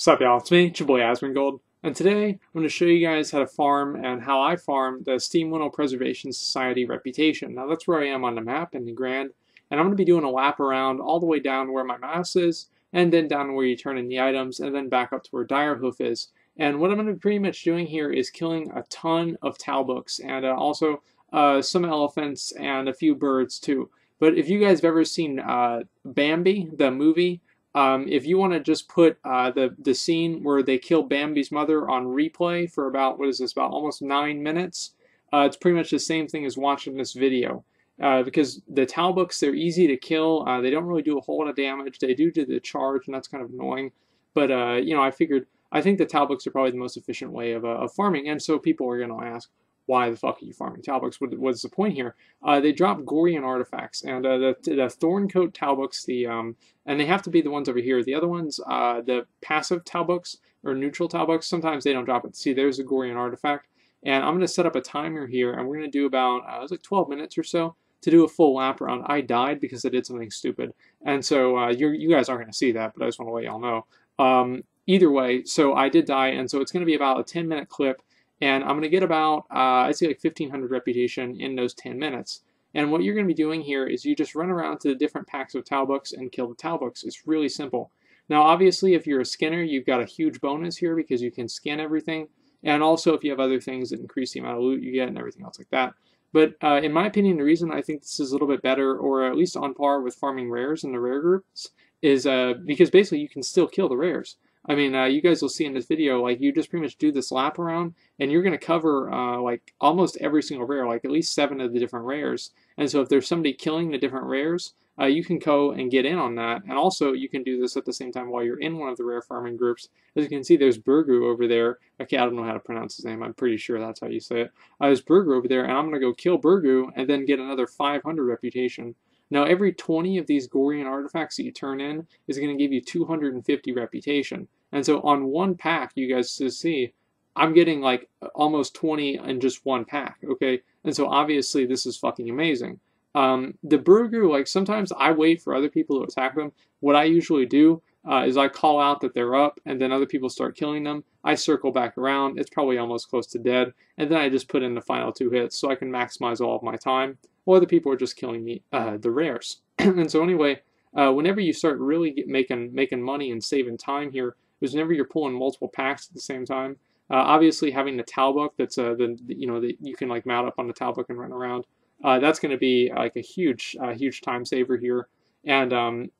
What's up, y'all? It's me, it's your boy Asmongold, and today I'm going to show you guys how to farm and how I farm the Steamwheedle Preservation Society reputation. Now that's where I am on the map in the Grand, and I'm going to be doing a lap around all the way down where my mouse is, and then down where you turn in the items, and then back up to where Direhoof is. And what I'm going to be pretty much doing here is killing a ton of Talbuks, and uh, also uh, some elephants and a few birds too. But if you guys have ever seen uh, Bambi, the movie, um, if you want to just put uh, the the scene where they kill Bambi's mother on replay for about what is this about almost nine minutes, uh, it's pretty much the same thing as watching this video. Uh, because the Talbuks they're easy to kill. Uh, they don't really do a whole lot of damage. They do do the charge, and that's kind of annoying. But uh, you know, I figured I think the Talbuks are probably the most efficient way of, uh, of farming, and so people are going to ask, why the fuck are you farming Talbuks? What, what's the point here? Uh, they drop Gorian artifacts, and uh, the, the Thorncoat Talbuks, the um, and they have to be the ones over here. The other ones, uh, the passive Talbuks or neutral Talbuks, sometimes they don't drop it. See, there's a Gorian artifact, and I'm going to set up a timer here, and we're going to do about uh, was like 12 minutes or so to do a full lap around. I died because I did something stupid, and so uh, you you guys aren't going to see that, but I just want to let y'all know. Um, either way, so I did die, and so it's going to be about a 10 minute clip and I'm going to get about, uh, I'd say like 1500 reputation in those 10 minutes. And what you're going to be doing here is you just run around to the different packs of Talbuks and kill the Talbuks. It's really simple. Now, obviously, if you're a skinner, you've got a huge bonus here because you can skin everything. And also, if you have other things that increase the amount of loot you get and everything else like that. But uh, in my opinion, the reason I think this is a little bit better, or at least on par with farming rares in the rare groups, is uh, because basically you can still kill the rares. I mean, uh, you guys will see in this video, like, you just pretty much do this lap around, and you're going to cover, uh, like, almost every single rare, like, at least seven of the different rares. And so if there's somebody killing the different rares, uh, you can go and get in on that. And also, you can do this at the same time while you're in one of the rare farming groups. As you can see, there's Bergruu over there. Okay, I don't know how to pronounce his name. I'm pretty sure that's how you say it. Uh, there's Bergruu over there, and I'm going to go kill Bergruu and then get another 500 reputation. Now, every 20 of these Gorian artifacts that you turn in is going to give you 250 reputation. And so on one pack, you guys see, I'm getting like almost 20 in just one pack, okay? And so obviously this is fucking amazing. Um, the Bergruu, like sometimes I wait for other people to attack them. What I usually do uh, is I call out that they're up, and then other people start killing them. I circle back around. It's probably almost close to dead, and then I just put in the final two hits so I can maximize all of my time. Or other people are just killing me, uh, the rares. and so anyway, uh, whenever you start really making making money and saving time here, is whenever you're pulling multiple packs at the same time. Uh, obviously, having the Talbuk that's uh, the you know that you can like mount up on the Talbuk and run around. Uh, that's going to be like a huge huge time saver here. And um,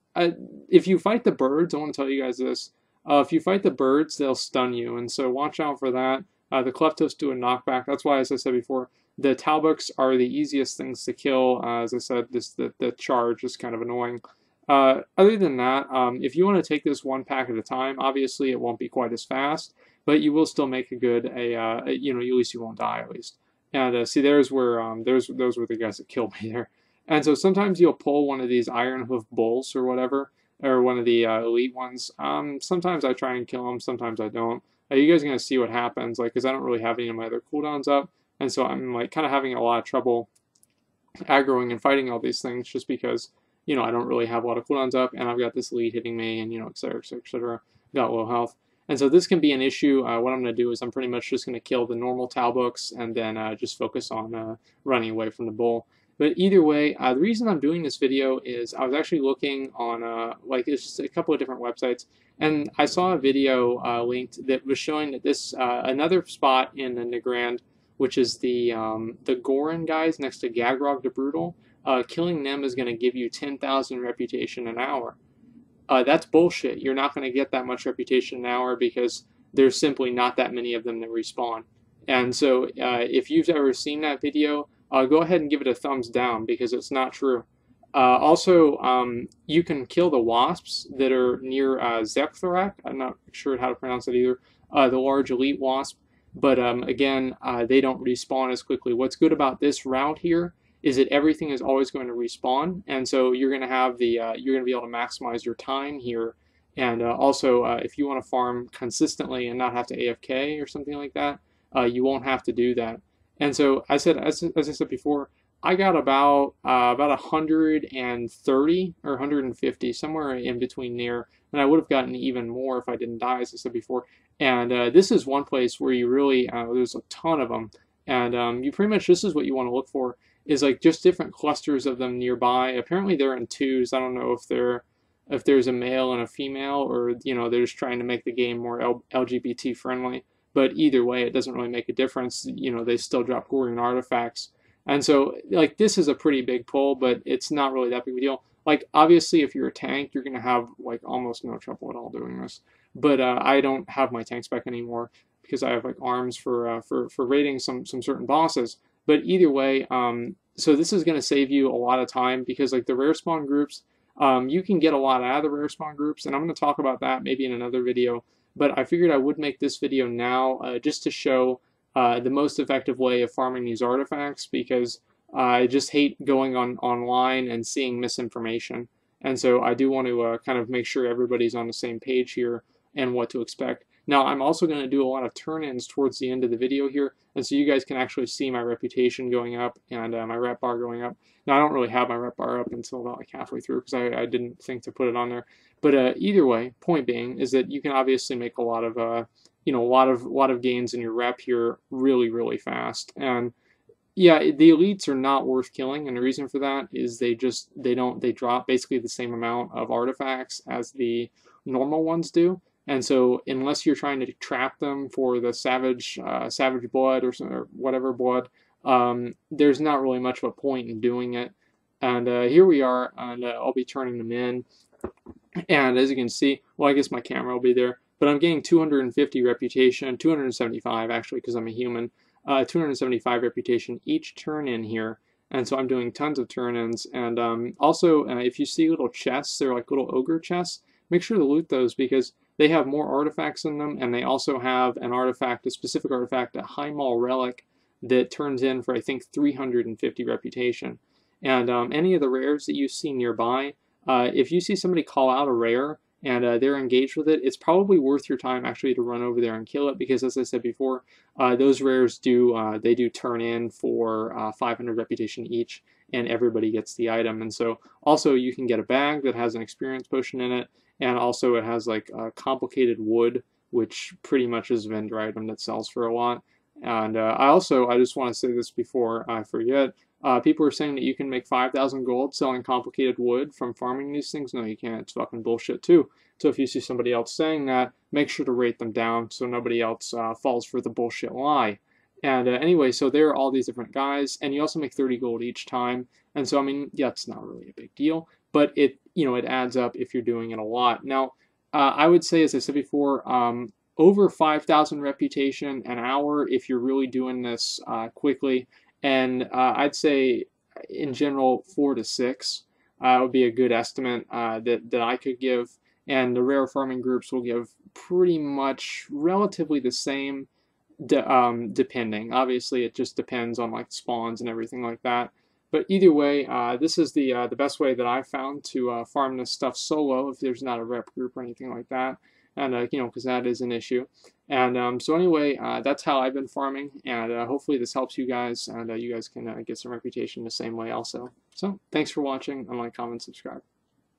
if you fight the birds, I want to tell you guys this. Uh, if you fight the birds, they'll stun you, and so watch out for that. Uh, the Clefthoofs do a knockback. That's why, as I said before, the Talbuks are the easiest things to kill. Uh, as I said, this the, the charge is kind of annoying. Uh, other than that, um, if you want to take this one pack at a time, obviously it won't be quite as fast, but you will still make a good, a, uh, a you know, at least you won't die at least. And uh, see, there's where, um, there's, those were the guys that killed me there. And so sometimes you'll pull one of these iron hoof bulls or whatever, or one of the uh, elite ones. Um, sometimes I try and kill them, sometimes I don't. You guys are going to see what happens, like, because I don't really have any of my other cooldowns up, and so I'm, like, kind of having a lot of trouble aggroing and fighting all these things just because you know, I don't really have a lot of cooldowns up, and I've got this lead hitting me, and, you know, et cetera, et cetera, et cetera. Got low health. And so this can be an issue. Uh, what I'm going to do is I'm pretty much just going to kill the normal Talbuks and then uh, just focus on uh, running away from the bull. But either way, uh, the reason I'm doing this video is I was actually looking on, uh, like, it's just a couple of different websites, and I saw a video uh, linked that was showing that this, another spot in the Nagrand, which is the, um, the Gorian guys next to Gagrog the Brutal, uh, killing them is going to give you 10,000 reputation an hour. Uh, that's bullshit. You're not going to get that much reputation an hour because there's simply not that many of them that respawn. And so uh, if you've ever seen that video, uh, go ahead and give it a thumbs down because it's not true. Uh, also, um, you can kill the wasps that are near uh. I'm not sure how to pronounce it either. Uh, the large elite wasp. But um, again, uh, they don't respawn as quickly. What's good about this route here is that everything is always going to respawn, and so you're going to have the uh, you're going to be able to maximize your time here. And uh, also, uh, if you want to farm consistently and not have to AFK or something like that, uh, you won't have to do that. And so, I said as, as I said before, I got about uh, about 130 or 150 somewhere in between there and I would have gotten even more if I didn't die, as I said before. And uh, this is one place where you really, uh, there's a ton of them, and um, you pretty much, this is what you want to look for, is like just different clusters of them nearby. Apparently they're in twos. I don't know if they're if there's a male and a female, or you know they're just trying to make the game more L LGBT friendly. But either way, it doesn't really make a difference. You know, they still drop Gorian artifacts, and so like this is a pretty big pull, but it's not really that big of a deal. Like obviously, if you're a tank, you're gonna have like almost no trouble at all doing this. But uh, I don't have my tank spec anymore because I have like arms for uh, for for raiding some some certain bosses. But either way, um, so this is going to save you a lot of time because like the rare spawn groups, um, you can get a lot out of the rare spawn groups, and I'm going to talk about that maybe in another video. But I figured I would make this video now uh, just to show uh, the most effective way of farming these artifacts because I just hate going on online and seeing misinformation. And so I do want to uh, kind of make sure everybody's on the same page here and what to expect. Now, I'm also going to do a lot of turn-ins towards the end of the video here, and so you guys can actually see my reputation going up and uh, my rep bar going up. Now, I don't really have my rep bar up until about like halfway through because I, I, didn't think to put it on there. But uh, either way, point being is that you can obviously make a lot of, uh, you know, a lot of, a lot of gains in your rep here really, really fast. And yeah, the elites are not worth killing, and the reason for that is they just, they don't, they drop basically the same amount of artifacts as the normal ones do. And so, unless you're trying to trap them for the savage, uh, savage blood or, or whatever blood, um, there's not really much of a point in doing it. And uh, here we are, and uh, I'll be turning them in. And as you can see, well, I guess my camera will be there, but I'm getting 250 reputation, 275 actually, because I'm a human, uh, 275 reputation each turn in here. And so I'm doing tons of turn-ins. And um, also, uh, if you see little chests, they're like little ogre chests, make sure to loot those because they have more artifacts in them, and they also have an artifact, a specific artifact, a Highmaul relic that turns in for, I think, 350 reputation. And um, any of the rares that you see nearby, uh, if you see somebody call out a rare and uh, they're engaged with it, it's probably worth your time actually to run over there and kill it because, as I said before, uh, those rares do uh, they do turn in for uh, 500 reputation each, and everybody gets the item. And so also you can get a bag that has an experience potion in it, and also it has like a complicated wood which pretty much is a vendor item that sells for a lot and uh, I also I just want to say this before I forget uh, people are saying that you can make 5,000 gold selling complicated wood from farming these things. No, you can't. It's fucking bullshit too. So if you see somebody else saying that, make sure to rate them down so nobody else uh, falls for the bullshit lie. And uh, anyway, so there are all these different guys, and you also make 30 gold each time. And so, I mean, yeah, it's not really a big deal, but it, you know, it adds up if you're doing it a lot. Now, uh, I would say, as I said before, um, over 5,000 reputation an hour if you're really doing this uh, quickly. And uh, I'd say, in general, four to six uh, would be a good estimate uh, that, that I could give. And the rare farming groups will give pretty much relatively the same de um, depending. Obviously, it just depends on like spawns and everything like that. But either way, uh, this is the uh, the best way that I've found to farm this stuff solo if there's not a rep group or anything like that. And, uh, you know, because that is an issue. And um, so anyway, uh, that's how I've been farming. And uh, hopefully this helps you guys. And you guys can get some reputation the same way also. So thanks for watching. And like, comment, subscribe.